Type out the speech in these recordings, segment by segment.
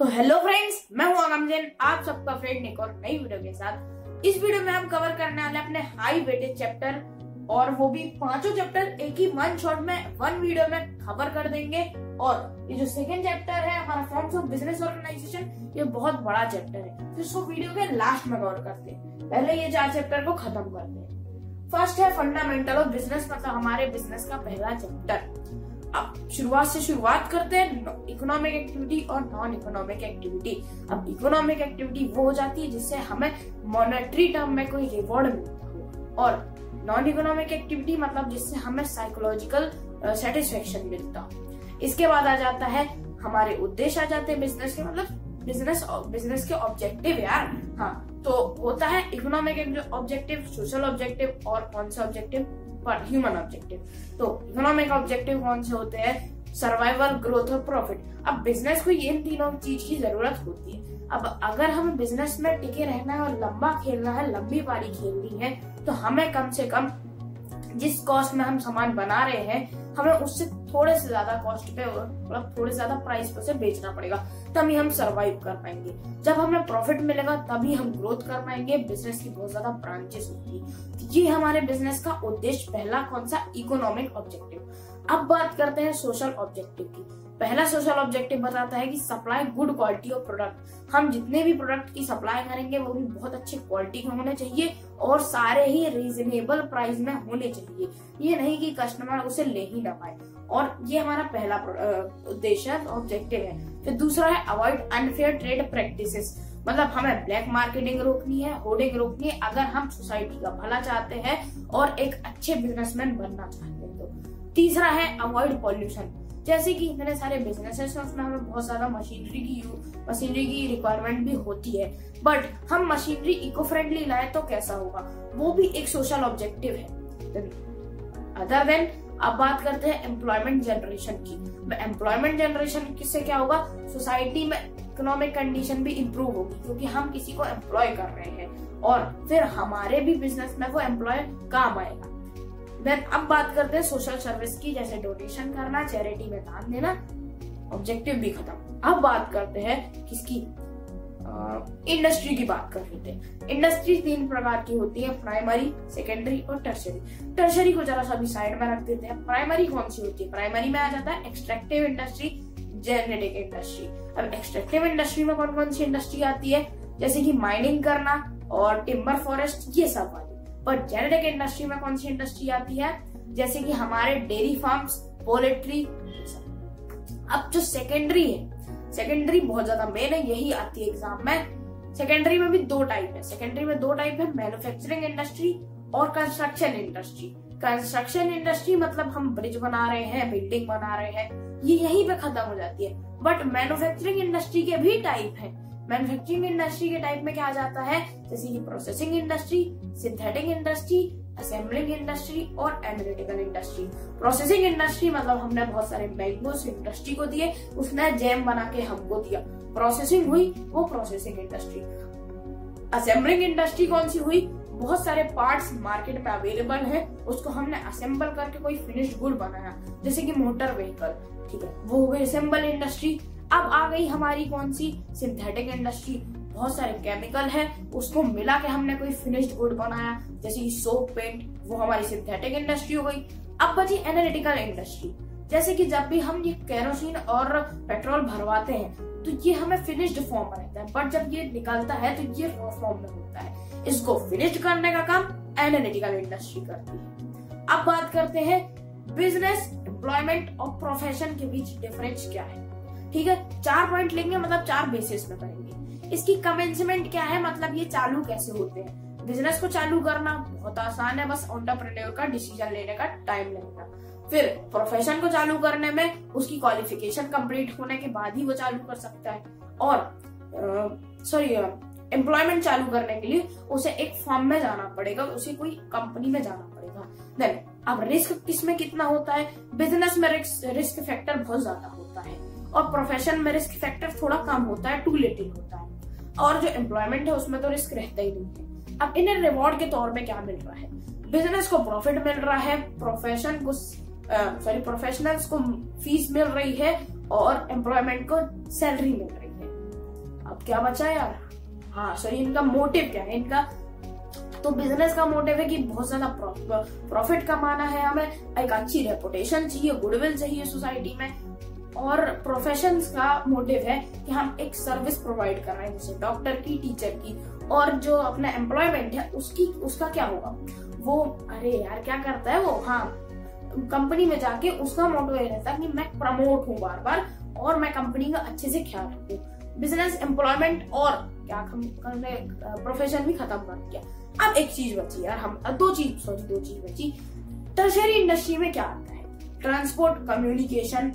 तो hello friends मैं हूँ जैन आप सबका फ्रेंड एक और नई वीडियो के साथ। इस वीडियो में हम कवर करने वाले अपने हाई वेटेज चैप्टर और वो भी पाँचों चैप्टर एक ही वन शॉट में वन वीडियो में कवर कर देंगे। और ये जो सेकंड चैप्टर है, हमारा फॉर्म्स ऑफ़ बिज़नेस ऑर्गेनाइजेशन ये बहुत बड़ा चैप्टर है। तो इसको वीडियो के लास्ट में कवर करते हैं। पहले ये चार चैप्टर को खत्म करते हैं। फ़र्स्ट है फंडामेंटल ऑफ़ बिज़नेस मतलब हमारे बिज़नेस का पहला चैप्टर अब शुरुआत से शुरुआत करते हैं इकोनॉमिक एक्टिविटी और नॉन इकोनॉमिक एक्टिविटी अब इकोनॉमिक एक्टिविटी वो हो जाती है जिससे हमें मॉनेटरी टर्म में कोई रिवॉर्ड मिलता हो। और नॉन इकोनॉमिक एक्टिविटी मतलब जिससे हमें साइकोलॉजिकल सेटिस्फेक्शन मिलता हो। इसके बाद आ जाता है, हमारे उद्देश्य आ जाते हैं बिज़नेस के मतलब बिज़नेस बिज़नेस के ऑब्जेक्टिव यार। हाँ तो होता है इकोनॉमिक ऑब्जेक्टिव सोशल ऑब्जेक्टिव और कौन सा ऑब्जेक्टिव पर ह्यूमन ऑब्जेक्टिव तो इकोनॉमिक ऑब्जेक्टिव कौन से होते हैं? सर्वाइवल ग्रोथ और प्रॉफिट अब बिज़नेस को ये तीनों चीज़ की ज़रूरत होती है। अब अगर हम बिज़नेस में टिके रहना है और लंबा खेलना है, लंबी पारी खेलनी है तो हमें कम से कम जिस कॉस्ट में हम सामान बना रहे हैं हमें उससे थोड़े से ज़्यादा कॉस्ट पे मतलब थोड़े से ज़्यादा प्राइस पे उसे बेचना पड़ेगा। तभी हम सरवाइव कर पाएँगे। जब हमें प्रॉफिट मिलेगा, तभी हम ग्रोथ कर पाएँगे। बिज़नेस की बहुत ज़्यादा ब्रांचेस होगी। है ये हमारे बिज़नेस का उद्देश्य पहला कौन सा? इकोनॉमिक ऑब्जेक्टिव अब बात करते हैं सोशल ऑब्जेक्टिव की। पहला सोशल ऑब्जेक्टिव बताता है कि supply good quality of product हम जितने भी प्रोडक्ट की सप्लाई करेंगे, वो भी बहुत अच्छे क्वालिटी के होने चाहिए और सारे ही रीजनेबल प्राइस में होने चाहिए। ये नहीं कि कस्टमर उसे ले ही ना पाए। और ये हमारा पहला उद्देश्य ऑब्जेक्टिव है। फिर दूसरा है अवॉइड अनफेयर ट्रेड प्रैक्टिसेस मतलब हमें ब्लैक मार्केटिंग रोकनी है होर्डिंग रोकनी है, अगर हम सोसाइटी का भला चाहते हैं और एक अच्छे बिजनेसमैन बनना चाहते हैं तो। तीसरा है अवॉइड पॉल्यूशन जैसे कि इतने सारे बिज़नेस है, उसमें हमें बहुत ज़्यादा मशीनरी की मशीनरी की रिक्वायरमेंट भी होती है। बट हम मशीनरी इको फ्रेंडली लाए तो कैसा होगा? वो भी एक सोशल ऑब्जेक्टिव है। अदर देन अब बात करते हैं एम्प्लॉयमेंट जनरेशन की। एम्प्लॉयमेंट जनरेशन किससे क्या होगा? सोसाइटी में इकोनॉमिक कंडीशन भी इम्प्रूव होगी, क्योंकि हम किसी को एम्प्लॉय कर रहे हैं। और फिर हमारे भी बिज़नेस में वो एम्प्लॉय काम आएगा। देन अब बात करते हैं सोशल सर्विस की, जैसे डोनेशन करना चैरिटी में दान देना ऑब्जेक्टिव भी खत्म। अब बात करते हैं किसकी? इंडस्ट्री की बात कर लेते हैं। इंडस्ट्री तीन प्रकार की होती है प्राइमरी सेकेंडरी और टर्शरी टर्शरी को जरा सा भी साइड में रख देते हैं। प्राइमरी कौन सी होती है? प्राइमरी में आ जाता है एक्सट्रैक्टिव इंडस्ट्री जेनेटिक इंडस्ट्री अब एक्सट्रैक्टिव इंडस्ट्री में कौन कौन सी इंडस्ट्री आती है? जैसे कि माइनिंग करना और टिम्बर फॉरेस्ट ये सब पर जेनेटिक इंडस्ट्री में कौन सी इंडस्ट्री आती है? जैसे कि हमारे डेयरी फार्म्स पोल्ट्री अब जो सेकेंडरी है सेकेंडरी बहुत ज़्यादा मेन है, यही आती है एग्ज़ाम में। सेकेंडरी में भी दो टाइप है। सेकेंडरी में दो टाइप है मैन्युफैक्चरिंग इंडस्ट्री और कंस्ट्रक्शन इंडस्ट्री कंस्ट्रक्शन इंडस्ट्री मतलब हम ब्रिज बना रहे हैं बिल्डिंग बना रहे हैं, ये यहीं पे खत्म हो जाती है। बट मैन्युफैक्चरिंग इंडस्ट्री के भी टाइप है। मैन्युफैक्चरिंग इंडस्ट्री के टाइप में क्या आ जाता है? जैसे कि processing industry synthetic industry assembling industry और एनालिटिकल इंडस्ट्री प्रोसेसिंग इंडस्ट्री मतलब हमने बहुत सारे मैंगोस इंडस्ट्री को दिए, उसने जैम बना के हमको दिया। प्रोसेसिंग हुई, वो प्रोसेसिंग इंडस्ट्री असेंबलिंग इंडस्ट्री कौन सी हुई? बहुत सारे पार्ट्स मार्केट में अवेलेबल है, उसको हमने असेंबल करके कोई फिनिश्ड गुड बनाया। जैसे कि मोटर व्हीकल ठीक है? वो हो गई असेंबल इंडस्ट्री अब आ गई हमारी कौन सी? सिंथेटिक इंडस्ट्री बहुत सारे केमिकल है, उसको मिला के हमने कोई फिनिश्ड गुड बनाया। जैसे सोप पेंट वो हमारी सिंथेटिक इंडस्ट्री हो गई। अब बची एनालिटिकल इंडस्ट्री जैसे कि जब भी हम ये केरोसिन और पेट्रोल भरवाते हैं तो ये हमें फिनिश्ड फॉर्म में रहता है। बट जब ये निकलता है तो ये रॉ फॉर्म में होता है। इसको फिनिश्ड करने का काम एनालिटिकल इंडस्ट्री करती है। अब बात करते हैं बिज़नेस एम्प्लॉयमेंट और प्रोफेशन के बीच डिफरेंस क्या है? ठीक है? चार पॉइंट लेंगे मतलब चार बेसिस में करेंगे। इसकी कमेंसमेंट क्या है? मतलब ये चालू कैसे होते हैं? बिज़नेस को चालू करना बहुत आसान है, बस ऑन्टरप्रेन्योर का डिसीज़न लेने का टाइम लगेगा। फिर प्रोफेशन को चालू करने में उसकी क्वालिफिकेशन कंप्लीट होने के बाद ही वो चालू कर सकता है। और सॉरी एम्प्लॉयमेंट चालू करने के लिए उसे एक फॉर्म में जाना पड़ेगा, उसे कोई कंपनी में जाना पड़ेगा। देन अब रिस्क किसमें कितना होता है? बिज़नेस में रिस्क फैक्टर बहुत ज़्यादा और प्रोफेशन में रिस्क फैक्टर थोड़ा कम होता है टू लिटिल होता है। और जो एम्प्लॉयमेंट है, उसमें तो रिस्क रहता ही नहीं है। अब इन्हें रिवॉर्ड के तौर पे क्या मिल रहा है? बिज़नेस को प्रॉफिट मिल रहा है प्रोफेशन को सॉरी प्रोफेशनल्स को फ़ीस मिल रही है, और एम्प्लॉयमेंट को सैलरी मिल रही है। अब क्या बचा यार? हाँ सॉरी इनका मोटिव क्या है? इनका तो बिज़नेस का मोटिव है कि बहुत ज़्यादा प्रॉफिट कमाना है हमें। एक अच्छी रेपुटेशन चाहिए गुडविल चाहिए सोसाइटी में। और प्रोफेशन का मोटिव है कि हम एक सर्विस प्रोवाइड कर रहे हैं जैसे डॉक्टर की टीचर की और जो अपना एम्प्लॉयमेंट है उसकी, उसका क्या होगा? वो, अरे यार, क्या करता है वो? हाँ कंपनी में जाके उसका मोटो ये रहता है कि मैं प्रमोट हूँ बार बार और मैं कंपनी का अच्छे से ख्याल रखू। बिज़नेस एम्प्लॉयमेंट और क्या हमने प्रोफेशन भी खत्म कर दिया। अब एक चीज़ बची यार, हम दो चीज़ सॉरी दो चीज़ बची। टर्शरी इंडस्ट्री में क्या आता है? ट्रांसपोर्ट कम्युनिकेशन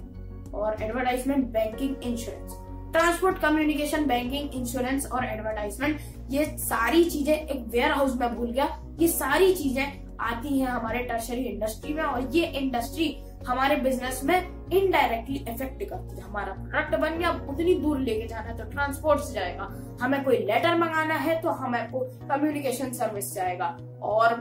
और advertisement banking insurance transport communication banking insurance और एडवर्टाइजमेंट ये सारी चीज़ें एक वेयर हाउस में भूल गया। ये सारी चीज़ें आती हैं हमारे टर्शरी इंडस्ट्री में और ये इंडस्ट्री हमारे बिज़नेस में इनडायरेक्टली इफ़ेक्ट करती है। हमारा प्रोडक्ट बन गया, उतनी दूर लेके जाना है तो ट्रांसपोर्ट से जाएगा। हमें कोई लेटर मंगाना है तो हमें कम्युनिकेशन सर्विस जाएगा। और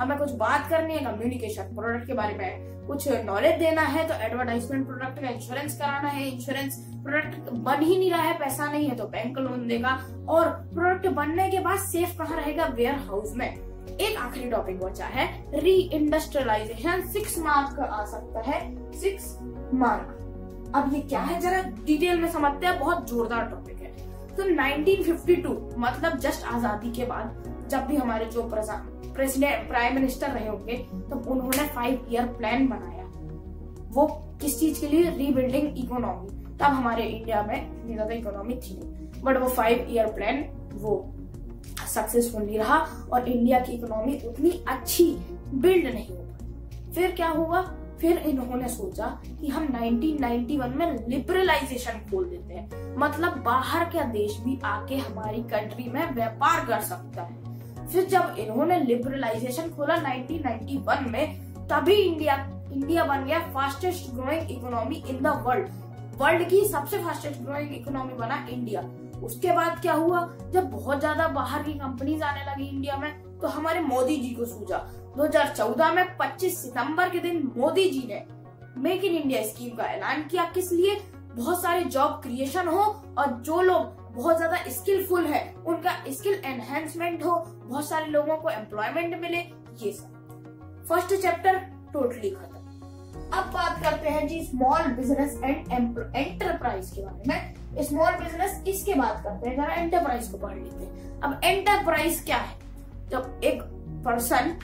हमें कुछ बात करनी है कम्युनिकेशन प्रोडक्ट के बारे में, कुछ नॉलेज देना है तो एडवर्टाइजमेंट प्रोडक्ट का इंश्योरेंस कराना है इंश्योरेंस प्रोडक्ट बन ही नहीं रहा है, पैसा नहीं है तो बैंक लोन देगा। और प्रोडक्ट बनने के बाद सेफ़ कहाँ रहेगा? वेयर हाउस में। एक आखिरी टॉपिक बचा है री इंडस्ट्रियलाइजेशन सिक्स मार्क का आ सकता है सिक्स मार्क अब ये क्या है? जरा डिटेल में समझते हैं, बहुत जोरदार टॉपिक है। तो 1952 मतलब जस्ट आज़ादी के बाद, जब भी हमारे जो प्रेसिडेंट, प्राइम मिनिस्टर रहे होंगे तो उन्होंने फाइव ईयर प्लान बनाया। वो किस चीज़ के लिए? रीबिल्डिंग इकोनॉमी तब हमारे इंडिया में इतनी ज़्यादा इकोनॉमी थी। बट वो फाइव ईयर प्लान वो सक्सेसफुल नहीं रहा और इंडिया की इकोनॉमी उतनी अच्छी बिल्ड नहीं हो फिर क्या हुआ? फिर इन्होंने सोचा कि हम 1991 में लिबरलाइजेशन खोल देते हैं। मतलब बाहर का देश भी आके हमारी कंट्री में व्यापार कर सकता है। फिर जब इन्होंने लिबरलाइजेशन खोला 1991 में, तभी इंडिया इंडिया बन गया fastest growing economy in the world world की सबसे फास्टेस्ट ग्रोइंग इकोनॉमी बना इंडिया उसके बाद क्या हुआ? जब बहुत ज़्यादा बाहर की कंपनीज़ आने लगी इंडिया में तो हमारे मोदी जी को सूझा। 2014 में 25 सितंबर के दिन मोदी जी ने मेक इन इंडिया स्कीम का ऐलान किया। किस लिए? बहुत सारे जॉब क्रिएशन हो और जो लोग बहुत ज़्यादा स्किलफुल है। उनका स्किल एनहेंसमेंट हो, बहुत सारे लोगों को एम्प्लॉयमेंट मिले, ये सब। फ़र्स्ट चैप्टर टोटली खत्म। अब बात करते हैं जी स्मॉल बिज़नेस एंड एंटरप्राइज के बारे में। स्मॉल बिज़नेस इसके बात करते हैं? जरा एंटरप्राइज को पढ़ लेते हैं। अब एंटरप्राइज क्या है? जब एक पर्सन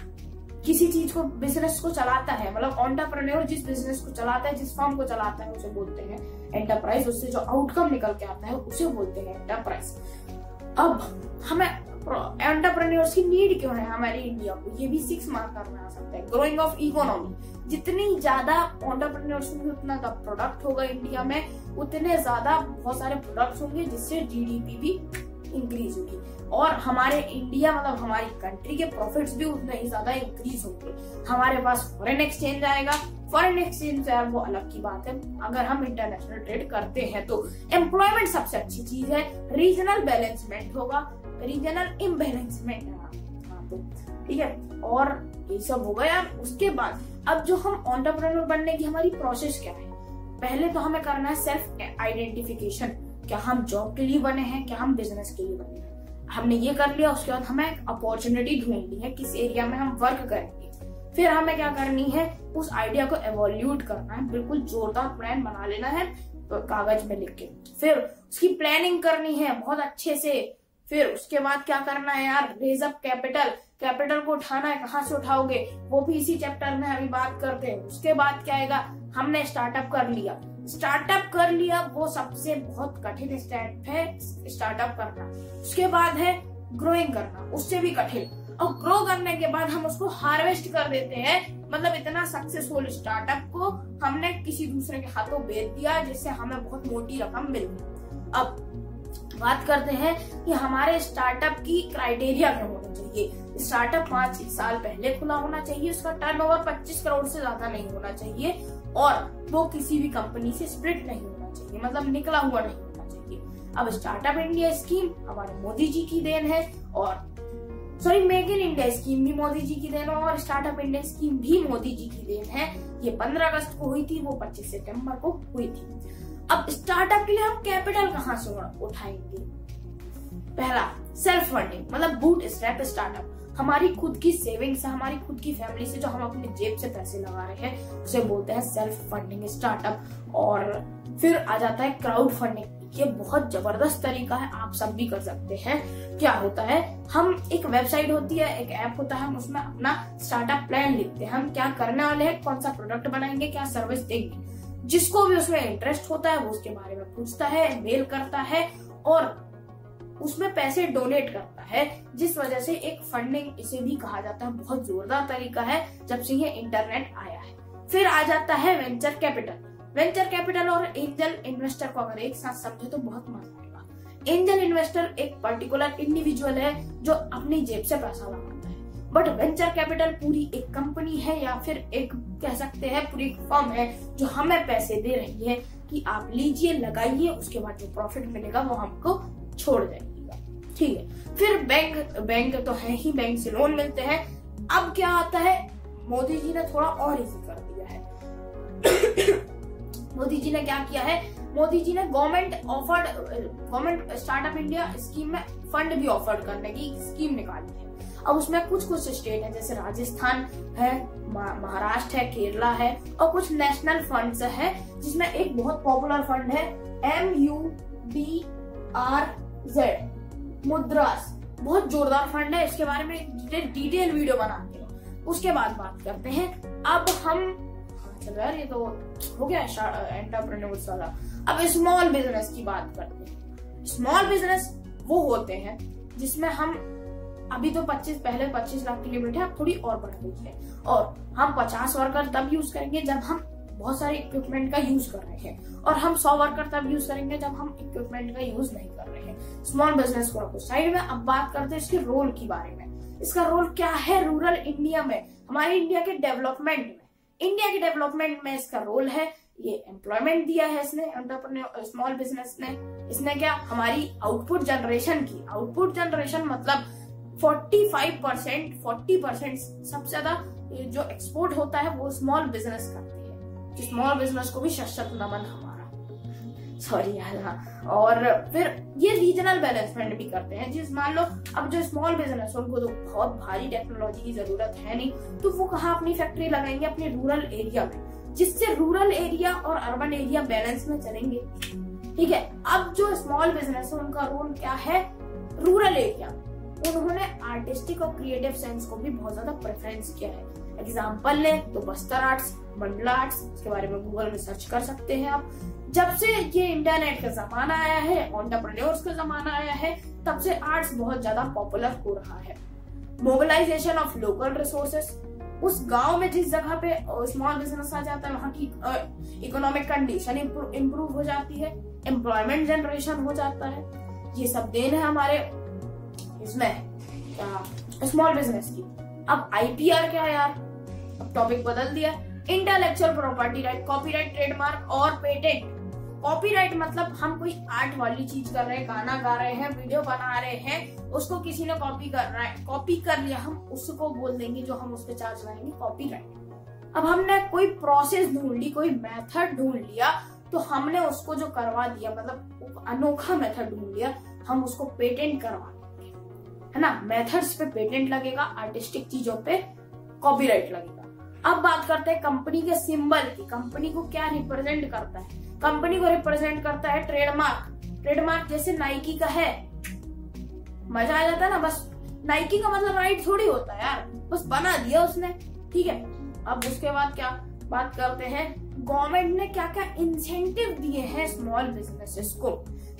किसी चीज़ को बिज़नेस को चलाता है मतलब ऑन्टरप्रन्योर जिस बिज़नेस को चलाता है, जिस फॉर्म को चलाता है, उसे बोलते हैं एंटरप्राइज उससे जो आउटकम निकल के आता है, उसे बोलते हैं एंटरप्राइज अब हमें एंटरप्रेन्योर्स की नीड क्यों है हमारे इंडिया को? ये भी सिक्स मार्क करना आ सकता है. ग्रोइंग ऑफ़ इकोनॉमी जितनी ज़्यादा एंटरप्रेन्योर्स होंगे, उतना का प्रोडक्ट होगा इंडिया में. उतने ज़्यादा बहुत सारे प्रोडक्ट्स होंगे, जिससे जीडीपी भी इंक्रीज होगी। और हमारे इंडिया मतलब हमारी कंट्री के प्रॉफिट्स भी उतने ही ज़्यादा इंक्रीज होंगे। हमारे पास फॉरेन एक्सचेंज आएगा। फॉरेन एक्सचेंज है वो अलग की बात है। अगर हम इंटरनेशनल ट्रेड करते हैं तो एम्प्लॉयमेंट सबसे अच्छी चीज़ है। रीजनल बैलेंसमेंट होगा। रीजनल इम्बेलेंसमेंट हाँ तो ठीक है। और ये सब हो गया उसके बाद अब जो हम ऑन्टरप्रनर बनने की हमारी प्रोसेस क्या है? पहले तो हमें करना है सेल्फ आइडेंटिफिकेशन क्या हम जॉब के लिए बने हैं? क्या हम बिज़नेस के लिए बने हैं? हमने ये कर लिया, उसके बाद हमें अपॉर्चुनिटी ढूंढनी है, किस एरिया में हम वर्क करेंगे। फिर हमें क्या करनी है? उस आइडिया को एवोल्यूट करना है। बिल्कुल जोरदार प्लान बना लेना है, कागज़ में लिख के। फिर उसकी प्लानिंग करनी है, बहुत अच्छे से। फिर उसके बाद क्या करना है यार? रेज अप कैपिटल कैपिटल को उठाना है, कहाँ से उठाओगे? वो भी इसी चैप्टर में अभी बात करते हैं। उसके बाद क्या आएगा? हमने स्टार्टअप कर लिया। स्टार्टअप कर लिया, वो सबसे बहुत कठिन स्टेप है स्टार्टअप करना। उसके बाद है ग्रोइंग करना, उससे भी कठिन। और ग्रो करने के बाद हम उसको हार्वेस्ट कर देते हैं। मतलब इतना सक्सेसफुल स्टार्टअप को हमने किसी दूसरे के हाथों बेच दिया, जिससे हमें बहुत मोटी रकम मिल गई। अब बात करते हैं कि हमारे स्टार्टअप की क्राइटेरिया क्या होना चाहिए। स्टार्टअप पाँच साल पहले खुला होना चाहिए, उसका टर्नओवर 25 करोड़ से ज़्यादा नहीं होना चाहिए। और वो किसी भी कंपनी से स्प्लिट नहीं होना चाहिए। मतलब निकला हुआ नहीं होना चाहिए। अब स्टार्टअप इंडिया स्कीम हमारे मोदी जी की देन है और sorry make in India scheme भी मोदी जी की देन है और स्टार्टअप इंडिया स्कीम भी मोदी जी की देन है। ये 15 अगस्त को हुई थी, वो 25 सितंबर को हुई थी। अब स्टार्टअप के लिए हम कैपिटल कहाँ से उठाएँगे? पहला सेल्फ फंडिंग मतलब बूट स्टार्टअप हमारी खुद की सेविंग से हमारी खुद की फैमिली से जो हम अपने जेब से पैसे लगा रहे हैं, उसे बोलते हैं सेल्फ फंडिंग स्टार्टअप और फिर आ जाता है क्राउड फंडिंग ये बहुत ज़बरदस्त तरीका है, आप सब भी कर सकते हैं। क्या होता है, हम एक वेबसाइट होती है, एक ऐप होता है, हम उसमें अपना स्टार्टअप प्लान लिखते हैं। हम क्या करने वाले हैं, कौन सा प्रोडक्ट बनाएँगे, क्या सर्विस देंगे। जिसको भी उसमें इंटरेस्ट होता है, वो उसके बारे में पूछता है मेल करता है और उसमें पैसे डोनेट करता है, जिस वजह से एक फंडिंग इसे भी कहा जाता है। बहुत जोरदार तरीका है, जब से ये इंटरनेट आया है। फिर आ जाता है वेंचर कैपिटल वेंचर कैपिटल और एंजल इन्वेस्टर को अगर एक साथ समझे तो बहुत मज़ा आएगा। एंजल इन्वेस्टर एक पर्टिकुलर इंडिविजुअल है, जो अपनी जेब से पैसा लगाता है। बट वेंचर कैपिटल पूरी एक कंपनी है या फिर एक कह सकते हैं पूरी एक फर्म है, जो हमें पैसे दे रही है कि आप लीजिए, लगाइए, उसके बाद जो प्रॉफिट मिलेगा वो हमको छोड़ जाएगा ठीक है, फिर बैंक बैंक तो है ही बैंक से लोन मिलते हैं। अब क्या आता है? मोदी जी ने थोड़ा और इजी कर दिया है। मोदी जी ने क्या किया है? मोदी जी ने government offered government startup India scheme में फंड भी ऑफ़र करने की स्कीम निकाली है। अब उसमें कुछ कुछ स्टेट है, जैसे राजस्थान है महाराष्ट्र है, केरला है, और कुछ नेशनल फंड्स है, जिसमें एक बहुत पॉपुलर फंड है M U D R Z मुद्रास। बहुत जोरदार फंड है, इसके बारे में डिटेल वीडियो बनाते हैं। उसके बाद बात करते हैं। अब हम चलो यार, ये तो हो गया एंटरप्रेन्योर्स वाला। अब स्मॉल बिज़नेस की बात करते हैं। स्मॉल बिज़नेस वो होते हैं जिसमें हम अभी तो 25 पहले 25 लाख की लिमिट है थोड़ी और बढ़ गई है। और हम 50 वर्कर तब यूज़ करेंगे जब हम बहुत सारे इक्विपमेंट का यूज़ कर रहे हैं। और हम सौ वर्कर तब यूज़ करेंगे जब हम इक्विपमेंट का यूज़ नहीं कर रहे हैं। स्मॉल बिज़नेस को साइड में अब बात करते हैं इसके रोल के बारे में। इसका रोल क्या है रूरल इंडिया में? हमारे इंडिया के डेवलपमेंट में। इंडिया के डेवलपमेंट में इसका रोल है। ये एम्प्लॉयमेंट दिया है इसने स्मॉल बिज़नेस ने। इसने क्या? हमारी आउटपुट जनरेशन की। आउटपुट जनरेशन मतलब 45 परसेंट फोर्टी परसेंट सबसे ज़्यादा जो एक्सपोर्ट होता है वो स्मॉल बिज़नेस करती है। स्मॉल बिज़नेस को भी सशक्त नमन हमारा। सॉरी और फिर ये रीजनल बैलेंसमेंट भी करते हैं। जिस मान लो, अब जो स्मॉल बिज़नेस उनको तो बहुत भारी टेक्नोलॉजी की ज़रूरत है नहीं तो वो कहा अपनी फैक्ट्री लगाएँगे अपने रूरल एरिया में? जिससे रूरल एरिया और अर्बन एरिया बैलेंस में चलेंगे। ठीक है? अब जो स्मॉल बिज़नेस है, उनका रोल क्या है? रूरल एरिया उन्होंने आर्टिस्टिक और क्रिएटिव सेंस को भी बहुत ज़्यादा प्रेफरेंस किया है। एग्ज़ाम्पल लें तो बस्तर आर्ट्स मंडला आर्ट्स इसके बारे में गूगल में सर्च कर सकते हैं आप। जब से ये इंटरनेट का जमाना आया है ऑन्टरप्रन्योर्स का जमाना आया है, तब से आर्ट्स बहुत ज़्यादा पॉपुलर हो रहा है। मोबिलाइजेशन ऑफ़ लोकल रिसोर्सेस उस गाँव में जिस जगह पे स्मॉल बिज़नेस आ जाता है, वहाँ की इकोनॉमिक कंडीशन इंप्रूव हो जाती है एम्प्लॉयमेंट जनरेशन हो जाता है। ये सब देन है हमारे इसमें स्मॉल बिज़नेस की। अब आईपीआर क्या यार? टॉपिक बदल दिया। Intellectual property right copyright trademark और पेटेंट कॉपीराइट मतलब हम कोई आर्ट वाली चीज़ कर रहे हैं, गाना गा रहे हैं वीडियो बना रहे हैं, उसको किसी ने कॉपी कर रहा है कॉपी कर लिया, हम उसको बोल देंगे जो हम उस पर चार्ज लगाएँगे कॉपीराइट अब हमने कोई प्रोसेस ढूंढ ली, कोई मेथड ढूंढ लिया तो हमने उसको जो करवा दिया मतलब अनोखा मेथड ढूंढ लिया, हम उसको पेटेंट करवा देंगे। है ना? मेथड्स पे पेटेंट लगेगा आर्टिस्टिक चीज़ों पे कॉपीराइट लगेगा। अब बात करते हैं कंपनी के सिंबल की। कंपनी को क्या रिप्रेजेंट करता है? कंपनी को रिप्रेजेंट करता है ट्रेडमार्क ट्रेडमार्क जैसे नाइकी का है। मज़ा आ जाता है ना, बस। नाइकी का मतलब राइट थोड़ी होता है यार। बस बना दिया उसने। ठीक है। अब उसके बाद क्या बात करते हैं? गवर्नमेंट ने क्या क्या इंसेंटिव दिए हैं स्मॉल बिजनेसेस को?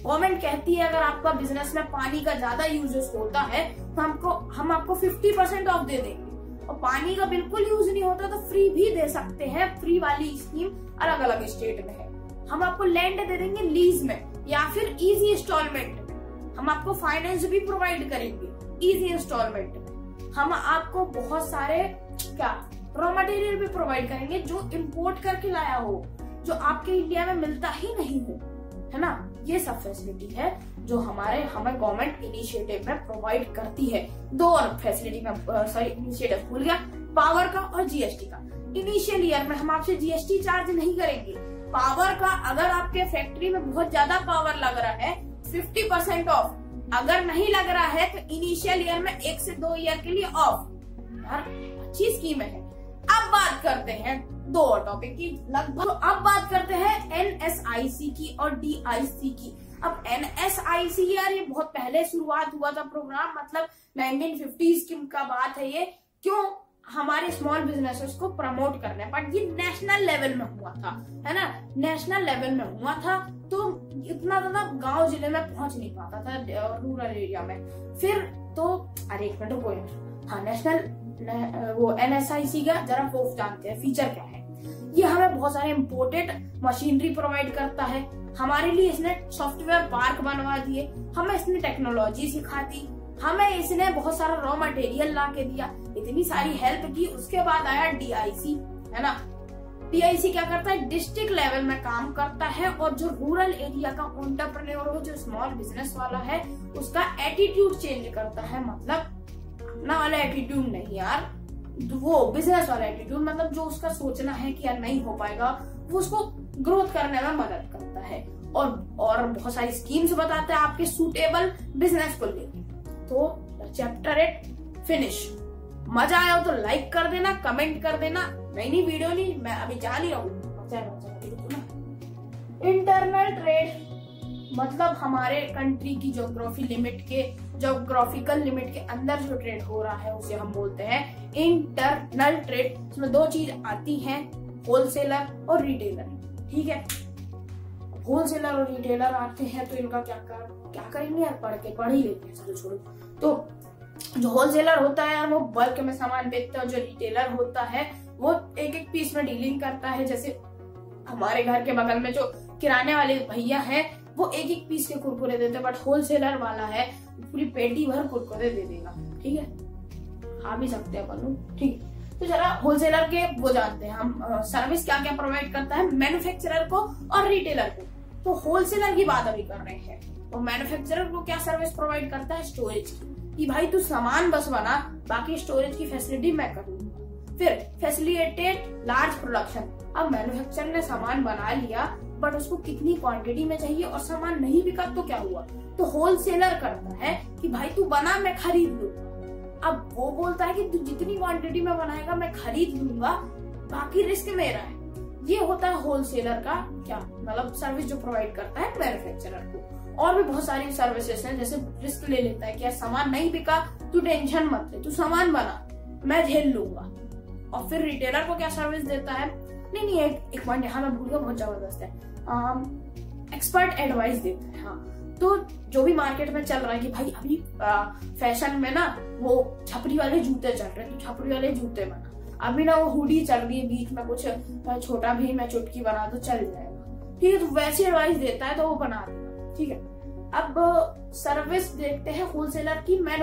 गवर्नमेंट कहती है, अगर आपका बिज़नेस में पानी का ज़्यादा यूजेस होता है तो हमको हम आपको 50 परसेंट ऑफ़ दे देंगे। और पानी का बिल्कुल यूज़ नहीं होता तो फ्री भी दे सकते हैं। फ्री वाली स्कीम अलग अलग स्टेट में है। हम आपको लैंड दे देंगे लीज में, या फिर इजी इंस्टॉलमेंट में। हम आपको फाइनेंस भी प्रोवाइड करेंगे इजी इंस्टॉलमेंट में। हम आपको बहुत सारे, क्या रॉ मटेरियल भी प्रोवाइड करेंगे जो इम्पोर्ट करके लाया हो, जो आपके इंडिया में मिलता ही नहीं हो, है ना? ये सब फैसिलिटी है जो हमारे, हमें गवर्नमेंट इनिशिएटिव में प्रोवाइड करती है। दो और फैसिलिटी में सॉरी इनिशिएटिव भूल गया पावर का और जीएसटी का। इनिशियल ईयर में हम आपसे जीएसटी चार्ज नहीं करेंगे। पावर का अगर आपके फैक्ट्री में बहुत ज़्यादा पावर लग रहा है फिफ्टी परसेंट ऑफ़ अगर नहीं लग रहा है तो इनिशियल ईयर में एक से दो ईयर के लिए ऑफ़ यार, अच्छी स्कीम है। अब बात करते हैं दो और टॉपिक की, लगभग। तो अब बात करते हैं एनएसआईसी की और डीआईसी की। अब एनएसआईसी यार, ये बहुत पहले शुरुआत हुआ था प्रोग्राम मतलब 1950s की का बात है ये। क्यों? हमारे स्मॉल बिजनेसेस को प्रमोट करने बट ये नेशनल लेवल में हुआ था, है ना? नेशनल लेवल में हुआ था तो इतना ज़्यादा गाँव ज़िले में पहुँच नहीं पाता था रूरल एरिया में। फिर तो अरे, एक मिनट हाँ नेशनल वो एनएसआईसी का जरा वो जानते हैं फीचर क्या है। ये हमें बहुत सारे इम्पोर्टेड मशीनरी प्रोवाइड करता है। हमारे लिए इसने सॉफ्टवेयर पार्क बनवा दिए। हमें इसने टेक्नोलॉजी सिखा दी। हमें इसने बहुत सारा रॉ मटेरियल ला के दिया। इतनी सारी हेल्प की, उसके बाद आया डीआईसी है ना? डीआईसी क्या करता है? डिस्ट्रिक्ट लेवल में काम करता है और जो रूरल एरिया का ऑन्टरप्रन्योर हो, जो स्मॉल बिज़नेस वाला है, उसका एटीट्यूड चेंज करता है। मतलब अपना वाला एटीट्यूड नहीं यार। वो बिज़नेस वाला एटीट्यूड मतलब जो उसका सोचना है कि यार नहीं हो पाएगा, वो उसको ग्रोथ करने में मदद करता है। और और बहुत सारी स्कीम्स बताता है आपके सुटेबल बिज़नेस को लेकर तो चैप्टर एट फिनिश मज़ा आया हो तो लाइक कर देना कमेंट कर देना। नई नई वीडियो नहीं मैं अभी जा नहीं रहा हूँ इंटरनल ट्रेड मतलब हमारे कंट्री की जोग्राफी लिमिट के जोग्राफिकल लिमिट के अंदर जो ट्रेड हो रहा है, उसे हम बोलते हैं इंटरनल ट्रेड इसमें दो चीज़ आती हैं होलसेलर और रिटेलर ठीक है? होलसेलर और रिटेलर आते हैं तो इनका क्या कर, क्या करेंगे यार? पढ़ के, पढ़ ही लेते हैं चलो छोड़ो। तो जो होलसेलर होता है यार, वो बल्क में सामान बेचता है, जो रिटेलर होता है, वो एक एक पीस में डीलिंग करता है। जैसे हमारे घर के बगल में जो किराने वाले भैया हैं वो एक एक पीस के कुरकुरे देते हैं बट होलसेलर वाला है, पूरी पेटी भर कुरकुरे दे देगा, ठीक है? खा भी सकते हैं अपन ठीक तो जरा होलसेलर के वो जानते हैं, हम सर्विस क्या क्या प्रोवाइड करता है मैन्युफैक्चरर को और रिटेलर को। तो होलसेलर की बात अभी कर रहे हैं। तो मैन्युफैक्चरर को क्या सर्विस प्रोवाइड करता है? स्टोरेज की। कि भाई, तू सामान बस बना, बाकी स्टोरेज की फैसिलिटी मैं करूँगा फिर फैसिलिटेड लार्ज प्रोडक्शन अब मैन्युफैक्चरर ने सामान बना लिया बट उसको कितनी क्वांटिटी में चाहिए और सामान नहीं बिका तो क्या हुआ? तो होलसेलर करता है कि भाई तू बना, मैं खरीद लूँगा अब वो बोलता है कि तू जितनी क्वांटिटी में बनाएगा, मैं खरीद लूँगा, बाकी रिस्क मेरा है। ये होता है होलसेलर का क्या? मतलब सर्विस जो प्रोवाइड करता है मैन्युफैक्चरर को। और भी बहुत सारी सर्विसेज़ हैं, जैसे रिस्क ले लेता है कि सामान नहीं बिका, तू टेंशन मत ले, तू सामान बना, मैं झेल लूँगा। और फिर रिटेलर को क्या सर्विस देता है? नहीं नहीं एक एक पॉइंट यहाँ मैं भूल गया बहुत ज़बरदस्त है। एक्सपर्ट एडवाइस देता है हाँ। तो जो भी मार्केट में चल रहा है कि भाई अभी आ, फ़ैशन में ना वो छपरी वाले जूते चल रहे हैं तो छपरी वाले जूते बना अभी ना वो हुडी चल रही है बीच में कुछ छोटा भी मैं चुटकी बना तो चल जाएगा। ठीक है तो वैसी एडवाइस देता है तो वो बना देगा। ठीक है अब सर्विस देखते हैं होलसेलर की मैन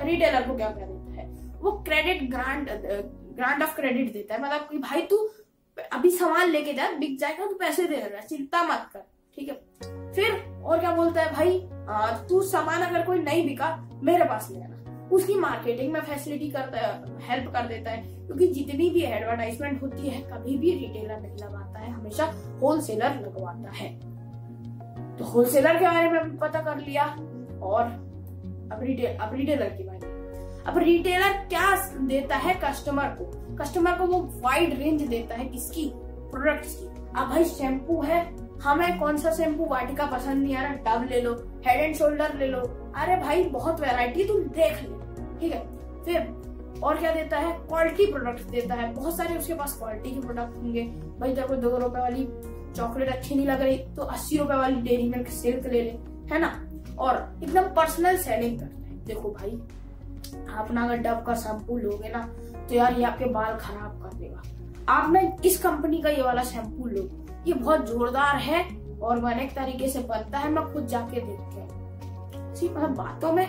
रिटेलर को क्या क्या देता है। वो credit grant grant of credit देता है। मतलब कि भाई तू अभी सामान लेके जा, बिक जाएगा तो पैसे दे देना चिंता मत कर, ठीक है? फिर और क्या बोलता है भाई तू सामान अगर कोई नहीं बिका, मेरे पास ले आना। उसकी मार्केटिंग में फैसिलिटी करता है हेल्प कर देता है, क्योंकि जितनी भी एडवर्टाइजमेंट होती है, कभी भी रिटेलर नहीं लगाता है, हमेशा होलसेलर लगवाता है। तो होलसेलर के बारे में पता कर लिया, और अब रिटेल अब रिटेलर की बात अब रिटेलर क्या देता है कस्टमर को? कस्टमर को वो वाइड रेंज देता है किसकी? प्रोडक्ट्स की। अब भाई शैम्पू है। हमें कौन सा शैम्पू वाटिका पसंद नहीं आ रहा? डब ले लो हेड एंड शोल्डर ले लो। अरे भाई, बहुत वेराइटी तुम देख ले। ठीक है? फिर और क्या देता है? क्वालिटी प्रोडक्ट देता है। बहुत सारे उसके पास क्वालिटी के प्रोडक्ट होंगे। भाई, तेरे को दो रुपए वाली चॉकलेट अच्छी नहीं लग रही तो अस्सी रुपए वाली डेरी मिल्क सिल्क ले ले। है ना? और एकदम पर्सनल सेलिंग करते हैं। देखो भाई आप ना अगर डब का शैम्पू लोगे ना तो यार ये आपके बाल खराब कर देगा। आप ना इस कंपनी का ये वाला शैम्पू लो। ये बहुत जोरदार है और अनेक तरीके से बनता है, मैं खुद जाके देख के मतलब बातों में,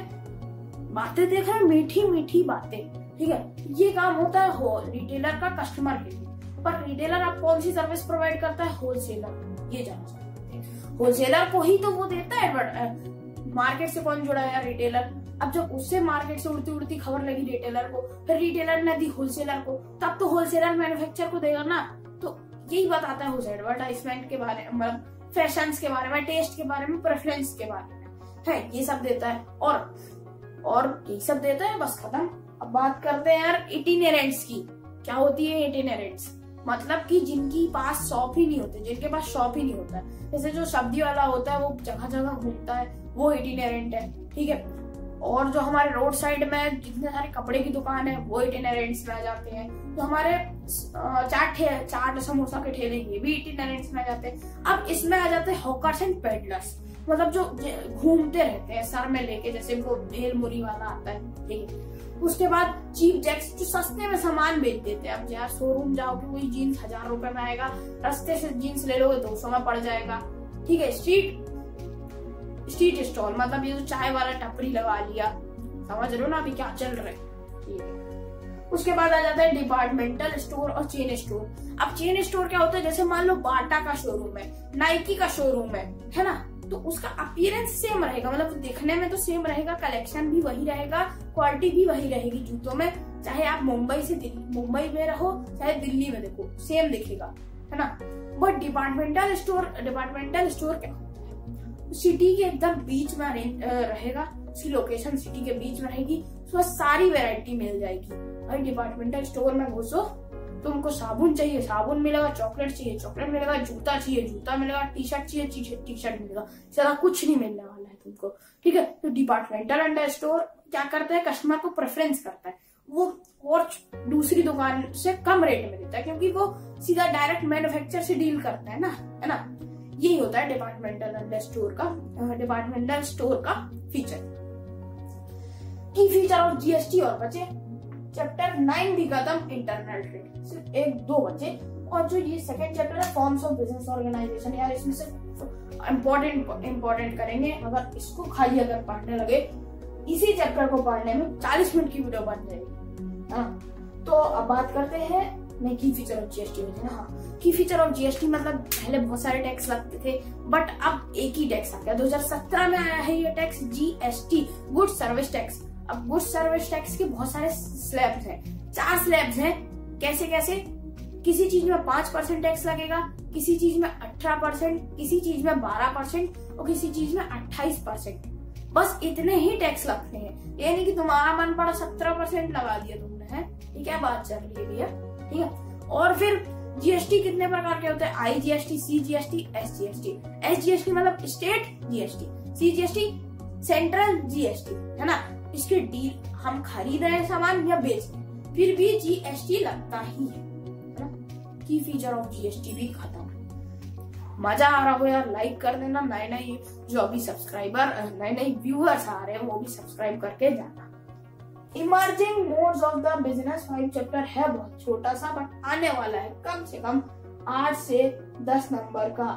बातें देख रहे हैं, मीठी मीठी बातें, ठीक है? ये काम होता है हो रिटेलर का कस्टमर के लिए। पर रिटेलर आप कौन सी सर्विस प्रोवाइड करता है? होलसेलर ये जाना चाहते होलसेलर को ही तो वो देता है मार्केट से कौन जुड़ा है रिटेलर अब जब उससे मार्केट से उड़ती उड़ती खबर लगी रिटेलर को, फिर रिटेलर ने दी होलसेलर को, तब तो होलसेलर मैन्युफैक्चर को देगा ना? तो यही बताता है उस एडवर्टाइजमेंट के बारे में मतलब फ़ैशन के बारे में टेस्ट के बारे में प्रेफरेंस के बारे में। है, ये सब देता है। और और यही सब देता है, बस खत्म। अब बात करते हैं यार इटिनेरेंट्स की। क्या होती है इटिनेरेंट्स मतलब कि जिनकी पास शॉप ही नहीं होते, जिनके पास शॉप ही नहीं होता। है जैसे जो सब्ज़ी वाला होता है, वो जगह जगह घूमता है, वो इटिनेरेंट है, ठीक है? और जो हमारे रोड साइड में जितने सारे कपड़े की दुकान है, वो इटिनेरेंट्स में आ जाते हैं। तो हमारे चाट चाट समोसा के ठेले, ये भी इटिनेरेंट्स में आ जाते हैं। अब इसमें आ जाते हैं हॉकर्स एंड पेडलर्स मतलब जो घूमते रहते हैं, सर में लेके, जैसे वो भेल मुरी वाला आता है ठीक है उसके बाद चीप जैक्स जो सस्ते में सामान बेच देते हैं। अब यार शोरूम जाओगे वही जीन्स हज़ार रुपए में आएगा, रस्ते से जीन्स ले लोगे, दो सौ में पड़ जाएगा। ठीक है स्ट्रीट स्ट्रीट स्टॉल मतलब ये जो चाय वाला टपरी लगा लिया। समझ रहे हो ना अभी क्या चल रहा है? उसके बाद आ जाता है डिपार्टमेंटल स्टोर और चेन स्टोर अब चेन स्टोर क्या होता है? जैसे मान लो बाटा का शोरूम है नाइकी का शोरूम है है ना? तो उसका अपीयरेंस सेम रहेगा मतलब देखने में तो सेम रहेगा कलेक्शन भी वही रहेगा क्वालिटी भी वही रहेगी जूतों में। चाहे आप मुंबई से मुंबई में रहो, चाहे दिल्ली में देखो सेम दिखेगा, है ना? But departmental store departmental store क्या? सिटी के एकदम बीच में रहेगा, उसकी लोकेशन सिटी के बीच में रहेगी उसमें सारी वेराइटी मिल जाएगी। और डिपार्टमेंटल स्टोर में घुसो, तुमको साबुन चाहिए, साबुन मिलेगा चॉकलेट चाहिए चॉकलेट मिलेगा, जूता चाहिए, जूता मिलेगा टी शर्ट चाहिए टी शर्ट मिलेगा। ज़्यादा कुछ नहीं मिलने वाला है तुमको, ठीक है? तो डिपार्टमेंटल अंडर स्टोर क्या करता है? कस्टमर को प्रेफरेंस करता है। वो और दूसरी दुकान से कम रेट में देता है, क्योंकि वो सीधा डायरेक्ट मैन्युफैक्चर से डील करता है ना है ना? यही होता है डिपार्टमेंटल अंडर स्टोर का डिपार्टमेंटल स्टोर का फीचर की फीचर ऑफ़ जीएसटी और बचे चैप्टर नाइन भी खत्म इंटरनल ट्रेड सिर्फ़ एक, दो बचे। और जो ये सेकंड चैप्टर है फॉर्म्स ऑफ़ बिज़नेस ऑर्गेनाइजेशन यार इसमें से इम्पोर्टेंट इम्पोर्टेंट करेंगे। अगर इसको खाली अगर पढ़ने लगे, इसी चैप्टर को पढ़ने में 40 मिनट की वीडियो बन जाएगी। हाँ। तो अब बात करते हैं मैं की फीचर ऑफ़ जीएसटी में ना हाँ। की फीचर ऑफ़ जीएसटी मतलब पहले बहुत सारे टैक्स लगते थे बट अब एक ही टैक्स आ गया। 2017 में आया है ये tax GST good service tax अब गुड सर्विस टैक्स के बहुत सारे स्लैब्स हैं। चार स्लैब्स हैं। कैसे कैसे? किसी चीज़ में पाँच परसेंट टैक्स लगेगा, किसी चीज़ में अठारह परसेंट, किसी चीज़ में बारह परसेंट और किसी चीज़ में अट्ठाईस परसेंट। बस इतने ही टैक्स लगते हैं। ये नहीं कि तुम्हारा मन पड़ा सत्रह परसेंट लगा दिया तुमने, है। ये क्या बात चल रही है भैया? ठीक है और फिर जीएसटी कितने प्रकार के होते हैं I GST C GST S GST S GST मतलब state GST C GST central GST है ना इसके डील हम खरीद रहे हैं सामान या बेच रहे फिर भी जीएसटी लगता ही है की फीचर ऑफ़ जीएसटी भी खत्म मज़ा आ रहा हो यार लाइक कर देना नए नए जो अभी सब्सक्राइबर नए नए व्यूअर्स आ रहे हैं वो भी सब्सक्राइब करके जाना emerging modes of the business five chapter है बहुत छोटा सा बट आने वाला है कम से कम आठ से दस नंबर का।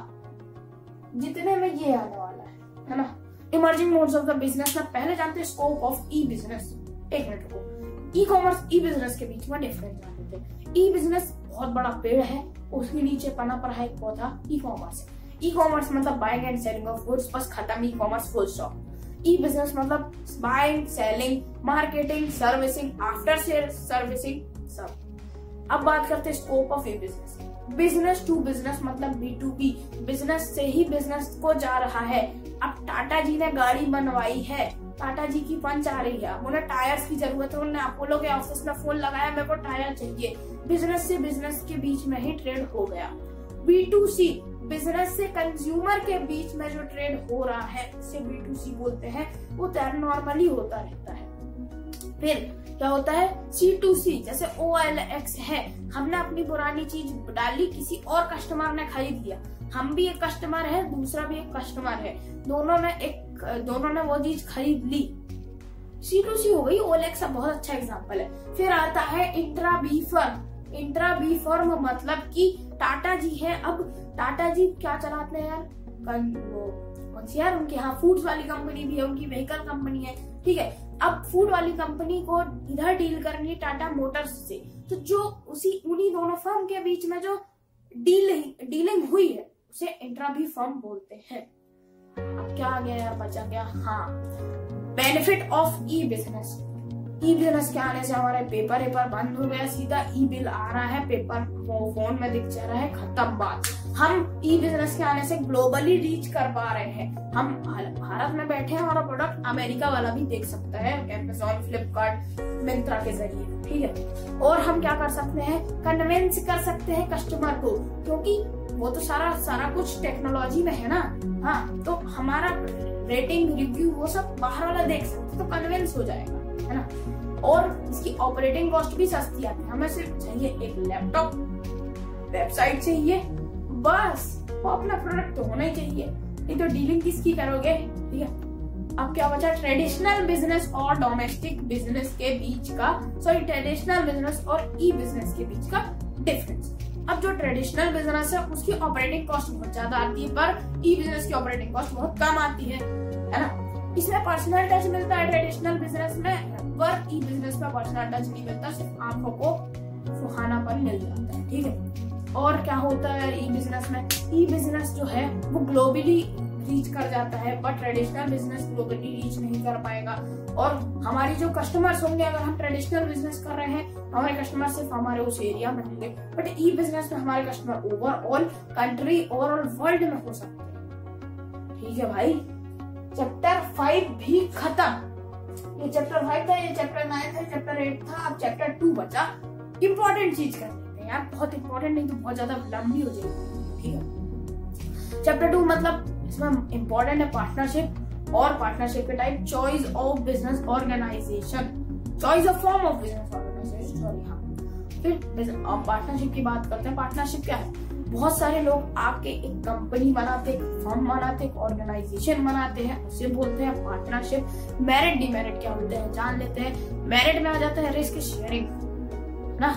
जितने में ये आने वाला है है ना? Emerging modes of the business में पहले जानते हैं स्कोप ऑफ़ ई बिज़नेस एक मिनट को ई कॉमर्स ई बिज़नेस के बीच में डिफरेंस जानते थे ई बिज़नेस बहुत बड़ा पेड़ है, उसके नीचे पना पर है एक पौधा ई कॉमर्स ई कॉमर्स मतलब buying and selling of goods बस खत्म e commerce full stop e business मतलब buying selling marketing servicing after sale servicing सब। अब बात करते हैं scope of e business business to business मतलब बी टू बी बिज़नेस से ही बिज़नेस को जा रहा है। अब टाटा जी ने गाड़ी बनवाई है। टाटा जी की पंच आ रही है। उन्हें टायर्स की ज़रूरत है। उन्होंने अपोलो के ऑफ़िस में फ़ोन लगाया, मेरे को टायर चाहिए। बिज़नेस से बिज़नेस के बीच में ही ट्रेड हो गया। बी टू सी बिज़नेस से कंज्यूमर के बीच में जो ट्रेड हो रहा है उसे बी टू सी बोलते हैं, वो नॉर्मली होता रहता है। फिर क्या होता है? सी टू सी जैसे ओ एल एक्स है, हमने अपनी पुरानी चीज़ डाली, किसी और कस्टमर ने खरीद लिया। हम भी एक कस्टमर है, दूसरा भी एक कस्टमर है। दोनों ने एक, दोनों ने वो चीज़ खरीद ली। सी टू सी हो गई ओलेक्स बहुत अच्छा एग्ज़ाम्पल है। फिर आता है intra B firm intra B firm मतलब कि टाटा जी है। अब टाटा जी क्या चलाते हैं यार? कौन सी यार? उनकी हाँ फूड्स वाली कंपनी भी है, उनकी व्हीकल कंपनी है। ठीक है, अब फ़ूड वाली कंपनी को इधर डील करनी है टाटा मोटर्स से। तो जो उसी, उन्हीं दोनों फर्म के बीच में जो डीलिंग डीलिंग हुई है, उसे इंट्रा भी फर्म बोलते हैं। अब क्या आ गया यार? बचा गया। हाँ benefit of e business e business के आने से हमारे पेपर वेपर बंद हो गया, सीधा ई बिल आ रहा है पेपर फ़ोन में दिख जा रहा है, खत्म बात। हम ई बिज़नेस के आने से ग्लोबली रीच कर पा रहे हैं। हम भारत में बैठे हैं, हमारा प्रोडक्ट अमेरिका वाला भी देख सकता है अमेजोन फ्लिपकार्ट मिंत्रा के ज़रिए, ठीक है? और हम क्या कर सकते हैं? कन्विंस कर सकते हैं कस्टमर को, क्योंकि वो तो सारा सारा कुछ टेक्नोलॉजी में है ना? हाँ तो हमारा रेटिंग रिव्यू वो सब बाहर वाला देख सकते तो कन्विंस हो जाएगा। है ना? और इसकी ऑपरेटिंग कॉस्ट भी सस्ती आती है। हमें सिर्फ़ चाहिए एक लैपटॉप वेबसाइट चाहिए, बस। वो अपना प्रोडक्ट तो होना ही चाहिए। नहीं तो डीलिंग किसकी करोगे? ठीक है अब क्या बचा ट्रेडिशनल बिज़नेस और डोमेस्टिक बिज़नेस के बीच का सॉरी ट्रेडिशनल बिज़नेस और ई बिज़नेस के बीच का डिफरेंस अब जो ट्रेडिशनल बिज़नेस है, उसकी ऑपरेटिंग कॉस्ट बहुत ज़्यादा आती है, पर ई बिज़नेस की ऑपरेटिंग कॉस्ट बहुत कम आती है। है ना? इसमें पर्सनल टच मिलता है ट्रेडिशनल बिज़नेस में। पर ई बिज़नेस में पर्सनल टच नहीं मिलता सिर्फ़ आँखों को सुहानापन मिल जाता है, ठीक है? और क्या होता है ई बिज़नेस में? ई बिज़नेस जो है, वो ग्लोबली रीच कर जाता है but traditional business globally reach नहीं कर पाएगा। और हमारी जो कस्टमर्स होंगे, अगर हम ट्रेडिशनल बिज़नेस कर रहे हैं हमारे कस्टमर सिर्फ़ हमारे उस एरिया में होंगे। बट ई बिज़नेस में हमारे customer overall country overall world में हो सकते हैं। ठीक है भाई? चैप्टर फाइव भी खत्म। ये चैप्टर फाइव था, ये चैप्टर नाइन था चैप्टर एट था, अब चैप्टर टू बचा। इंपॉर्टेंट चीज़ कर लेते हैं यार, बहुत इंपॉर्टेंट नहीं तो बहुत ज़्यादा लंबी हो जाएगी। ठीक है? चैप्टर टू मतलब इसमें इंपॉर्टेंट है पार्टनरशिप और पार्टनरशिप के type choice of business organisation choice of form of business organisation sorry हाँ। फिर पार्टनरशिप की बात करते हैं पार्टनरशिप क्या है? बहुत सारे लोग आके एक कंपनी बनाते एक फर्म बनाते एक ऑर्गेनाइजेशन बनाते हैं, उसे बोलते हैं पार्टनरशिप मेरिट डिमेरिट क्या होते हैं, जान लेते हैं. मेरिट में आ जाता है रिस्क शेयरिंग ना?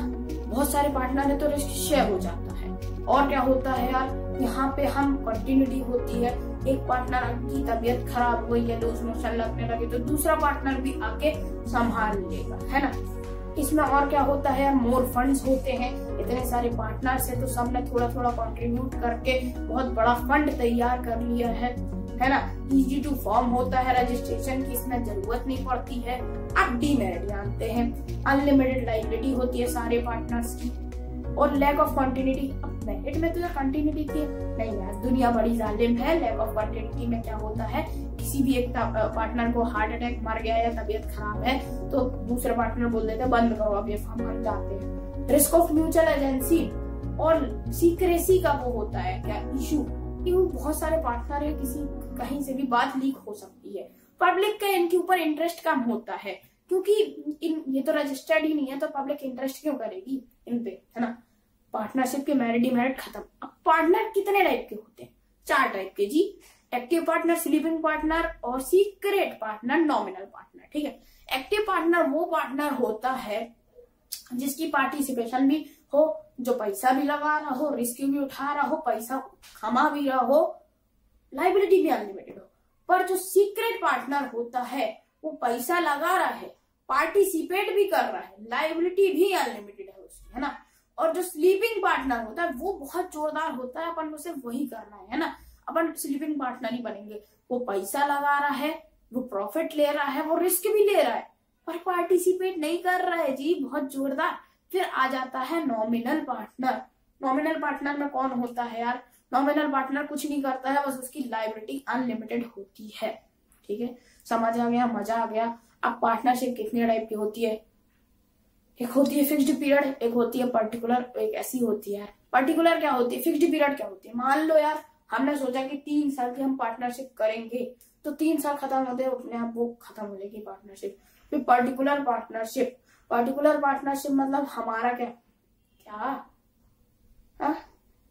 बहुत सारे पार्टनर है तो रिस्क शेयर हो जाता है. और क्या होता है यार? यहाँ पे हम कंटिन्यूटी होती है. एक पार्टनर की तबीयत खराब हुई है लूज मोशन लगने लगे तो दूसरा पार्टनर भी आके संभाल लेगा, है ना? इसमें और क्या होता है? मोर फंड्स होते हैं। इतने सारे पार्टनर्स है तो सबने थोड़ा थोड़ा कंट्रीब्यूट करके बहुत बड़ा फंड तैयार कर लिया है। है ना? इजी टू फॉर्म होता है रजिस्ट्रेशन की, इसमें ज़रूरत नहीं पड़ती है। आप डीमेरिट जानते हैं। अनलिमिटेड लाइबिलिटी होती है सारे पार्टनर्स की। और लैक ऑफ़ कंटिन्यूटी अब मेरिट में तो कंटिन्यूटी थी नहीं यार, दुनिया बड़ी जालिम है। लैक ऑफ़ कंटिन्यूटी में क्या होता है? किसी भी एक पार्टनर को हार्ट अटैक मर गया या तबीयत खराब है तो दूसरे पार्टनर बोल देते बंद करो, अब ये फॉर्म हम जाते हैं. रिस्क ऑफ़ म्यूचुअल एजेंसी और सीक्रेसी का वो होता है क्या इशू कि वो बहुत सारे पार्टनर है किसी कहीं से भी बात लीक हो सकती है। पब्लिक का इनके ऊपर इंटरेस्ट कम होता है, क्योंकि इन ये तो रजिस्टर्ड ही नहीं है तो पब्लिक इंटरेस्ट क्यों करेगी इन पे, है ना? पार्टनरशिप के मैरिड डिमेरिट खत्म। अब पार्टनर कितने टाइप के होते हैं? चार टाइप के जी। एक्टिव पार्टनर स्लीपिंग पार्टनर और सीक्रेट पार्टनर नॉमिनल पार्टनर ठीक है? एक्टिव पार्टनर वो पार्टनर होता है जिसकी पार्टिसिपेशन भी हो, जो पैसा भी लगा रहा हो रिस्क भी उठा रहा हो, पैसा कमा भी रहा हो लाइबिलिटी भी अनलिमिटेड हो। पर जो सीक्रेट पार्टनर होता है, वो पैसा लगा रहा है पार्टिसिपेट भी कर रहा है लाइबिलिटी भी अनलिमिटेड है उसकी, है ना? और जो स्लीपिंग पार्टनर होता है, वो बहुत जोरदार होता है, अपन उसे वही करना है ना? अपन स्लीपिंग पार्टनर ही बनेंगे। वो पैसा लगा रहा है, वो प्रॉफिट ले रहा है, वो रिस्क भी ले रहा है, पर पार्टिसिपेट नहीं कर रहा है। जी, बहुत जोरदार। फिर आ जाता है नॉमिनल पार्टनर नॉमिनल पार्टनर में कौन होता है यार? नॉमिनल पार्टनर कुछ नहीं करता है, बस उसकी लाइबिलिटी अनलिमिटेड होती है। ठीक है? समझ आ गया, मज़ा आ गया। अब पार्टनरशिप कितने टाइप की होती है? एक होती है फिक्स्ड पीरियड एक होती है पर्टिकुलर एक ऐसी होती है पर्टिकुलर क्या होती है? फिक्स्ड पीरियड क्या होती है? मान लो यार हमने सोचा कि तीन साल की हम पार्टनरशिप करेंगे तो तीन साल खत्म होते अपने आप वो खत्म हो जाएगी पार्टनरशिप फिर पर्टिकुलर पार्टनरशिप पर्टिकुलर पार्टनरशिप मतलब हमारा क्या? क्या? हा?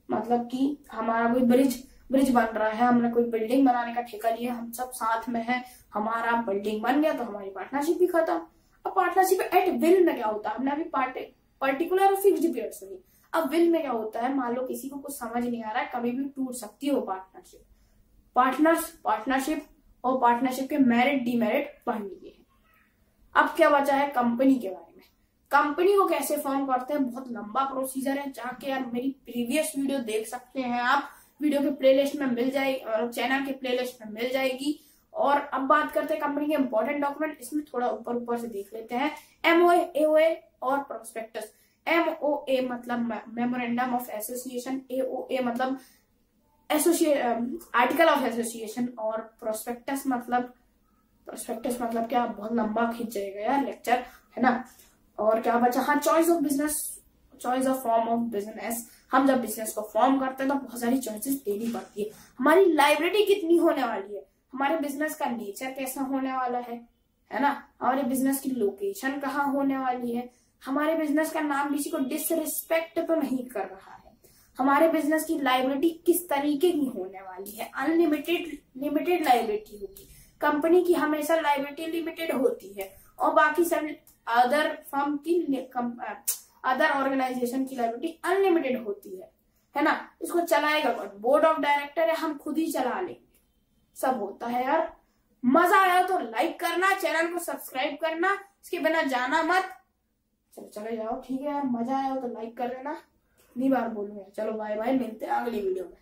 मतलब कि हमारा कोई ब्रिज ब्रिज बन रहा है, हमने कोई बिल्डिंग बनाने का ठेका लिया, हम सब साथ में है, हमारा बिल्डिंग बन गया तो हमारी पार्टनरशिप भी खत्म। अब पार्टनरशिप एट विल में क्या होता? है हमने अभी पर्टिकुलर और फिक्स्ड पीरियड सुनी अब विल में क्या होता है? मान लो किसी को कुछ समझ नहीं आ रहा है, कभी भी टूट सकती हो पार्टनरशिप पार्टनर्स पार्टनरशिप और पार्टनरशिप के मेरिट डीमेरिट पढ़ लिए अब क्या बचा है? कंपनी के बारे में। कंपनी को कैसे फॉर्म करते हैं? बहुत लंबा प्रोसीजर है, जाके यार मेरी प्रीवियस वीडियो देख सकते हैं आप। वीडियो के प्लेलिस्ट में मिल जाएगी चैनल के प्लेलिस्ट में मिल जाएगी। और अब बात करते हैं कंपनी के इंपॉर्टेंट डॉक्यूमेंट इसमें थोड़ा ऊपर ऊपर से देख लेते हैं। एमओ ए और प्रोस्पेक्टस एम ओ ए मतलब memorandum of association A O A मतलब आर्टिकल ऑफ़ एसोसिएशन और प्रोस्पेक्टस मतलब प्रोस्पेक्टस मतलब क्या? बहुत लंबा खींच जाएगा यार लेक्चर है ना? और क्या बचा? हाँ choice of business choice of form of business हम जब बिज़नेस को फॉर्म करते हैं तो बहुत सारी चॉइसेस देनी पड़ती है। हमारी लाइब्रेरी कितनी होने वाली है? हमारे बिज़नेस का नेचर कैसा होने वाला है? है ना? हमारे बिज़नेस की लोकेशन कहाँ होने वाली है? हमारे बिज़नेस का नाम किसी को डिसरिस्पेक्ट तो नहीं कर रहा है। हमारे बिज़नेस की लाइबिलिटी किस तरीके की होने वाली है? अनलिमिटेड लिमिटेड लाइबिलिटी होगी। कंपनी की हमेशा लाइबिलिटी लिमिटेड होती है। और बाकी सब अदर फर्म की अदर ऑर्गेनाइजेशन की लाइबिलिटी अनलिमिटेड होती है। है ना? इसको चलाएगा कौन? बोर्ड ऑफ़ डायरेक्टर है, हम खुद ही चला लेंगे। सब होता है यार। मज़ा आया तो लाइक करना चैनल को सब्सक्राइब करना। इसके बिना जाना मत। चलो, चले जाओ। ठीक है यार, मज़ा आया हो तो लाइक कर लेना। नहीं बार बोलूँगा। चलो बाय बाय मिलते हैं अगली वीडियो में।